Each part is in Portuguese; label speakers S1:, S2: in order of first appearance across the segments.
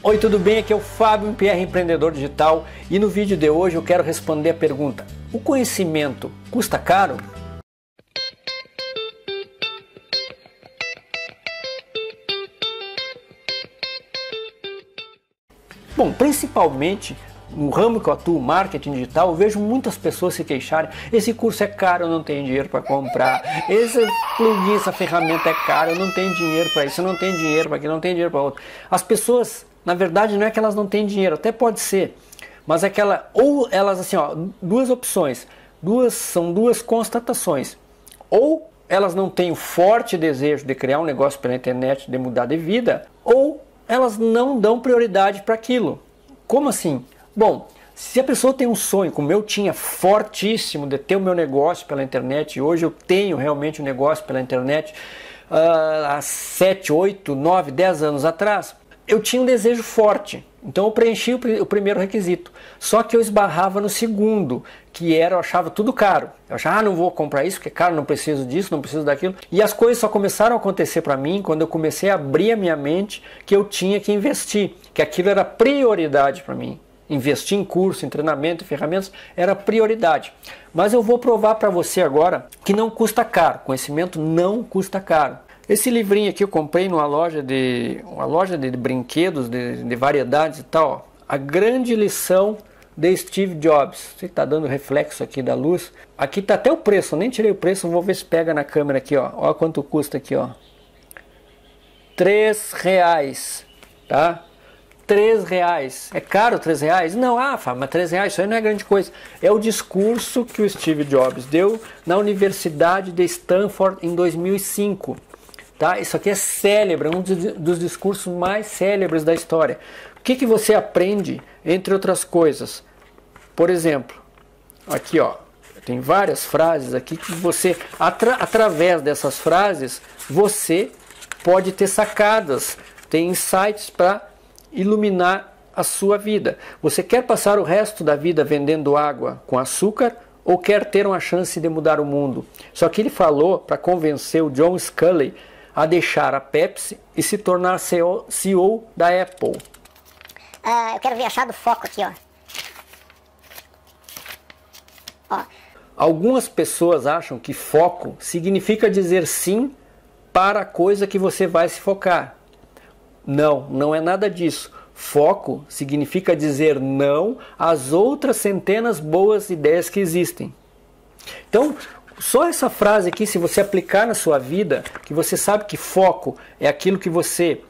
S1: Oi, tudo bem? Aqui é o Fábio Pierre, empreendedor digital, e no vídeo de hoje eu quero responder a pergunta: o conhecimento custa caro? Bom, principalmente no ramo que eu atuo, marketing digital, eu vejo muitas pessoas se queixarem: esse curso é caro, eu não tenho dinheiro para comprar, esse plugin, essa ferramenta é cara, eu não tenho dinheiro para isso, eu não tenho dinheiro para aquilo, não tenho dinheiro para outro. As pessoas, na verdade, não é que elas não têm dinheiro, até pode ser, mas é que ela, ou elas assim, ó, duas opções, duas são duas constatações. Ou elas não têm o forte desejo de criar um negócio pela internet, de mudar de vida, ou elas não dão prioridade para aquilo. Como assim? Bom, se a pessoa tem um sonho, como eu tinha fortíssimo de ter o meu negócio pela internet, e hoje eu tenho realmente um negócio pela internet, uh, há 7, 8, 9, 10 anos atrás, eu tinha um desejo forte. Então eu preenchi o, o, primeiro requisito. Só que eu esbarrava no segundo, que era eu achava tudo caro. Eu achava, ah, não vou comprar isso, porque é caro, não preciso disso, não preciso daquilo. E as coisas só começaram a acontecer para mim quando eu comecei a abrir a minha mente que eu tinha que investir, que aquilo era prioridade para mim investir em curso, em treinamento, em ferramentas era prioridade. Mas eu vou provar para você agora que não custa caro. Conhecimento não custa caro. Esse livrinho aqui eu comprei numa loja de uma loja de brinquedos, de, de variedades e tal. Ó. A grande lição de Steve Jobs. Você está dando reflexo aqui da luz. Aqui está até o preço. Eu nem tirei o preço. Vou ver se pega na câmera aqui, ó. Olha quanto custa aqui, ó. Três reais, tá? 3 reais. É caro 3 reais? Não, ah, Fábio, mas 3 reais isso aí não é grande coisa. É o discurso que o Steve Jobs deu na Universidade de Stanford em 2005. Tá? Isso aqui é célebre, é um dos discursos mais célebres da história. O que, que você aprende, entre outras coisas? Por exemplo, aqui ó, tem várias frases aqui que você, atra através dessas frases, você pode ter sacadas, tem insights para iluminar a sua vida. Você quer passar o resto da vida vendendo água com açúcar ou quer ter uma chance de mudar o mundo? Só que ele falou para convencer o John Scully a deixar a Pepsi e se tornar CEO, CEO da Apple.
S2: Uh, eu quero ver achar do foco aqui, ó.
S1: ó. Algumas pessoas acham que foco significa dizer sim para a coisa que você vai se focar. Não, não é nada disso. Foco significa dizer não às outras centenas boas ideias que existem. Então, só essa frase aqui, se você aplicar na sua vida, que você sabe que foco é aquilo que você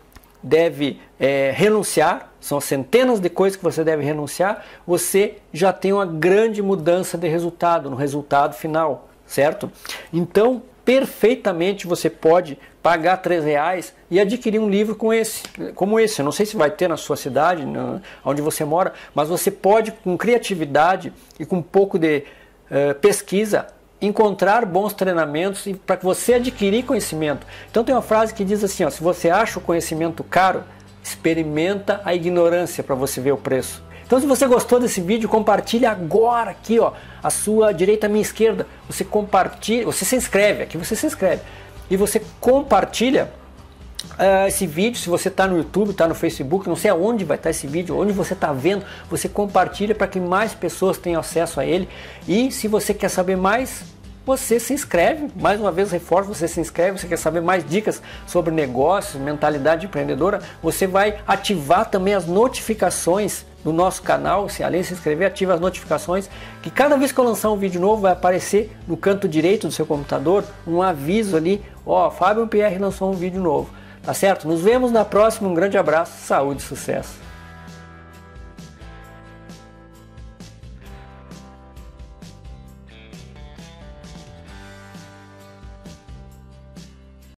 S1: deve é, renunciar, são centenas de coisas que você deve renunciar, você já tem uma grande mudança de resultado, no resultado final, certo? Então, perfeitamente você pode pagar três reais e adquirir um livro com esse, como esse. Eu não sei se vai ter na sua cidade, no, onde você mora, mas você pode, com criatividade e com um pouco de uh, pesquisa, encontrar bons treinamentos para que você adquirir conhecimento. Então tem uma frase que diz assim: ó, se você acha o conhecimento caro, experimenta a ignorância para você ver o preço. Então se você gostou desse vídeo, compartilhe agora aqui, ó, a sua direita, a minha esquerda. Você compartilha, você se inscreve, aqui você se inscreve. E você compartilha uh, esse vídeo, se você está no YouTube, está no Facebook, não sei aonde vai estar tá esse vídeo, onde você está vendo, você compartilha para que mais pessoas tenham acesso a ele. E se você quer saber mais, você se inscreve. Mais uma vez, reforço, você se inscreve. Você quer saber mais dicas sobre negócios, mentalidade empreendedora? Você vai ativar também as notificações no nosso canal. Se além de se inscrever, ative as notificações. Que cada vez que eu lançar um vídeo novo, vai aparecer no canto direito do seu computador um aviso ali: Ó, oh, Fábio PR lançou um vídeo novo. Tá certo? Nos vemos na próxima. Um grande abraço, saúde e sucesso.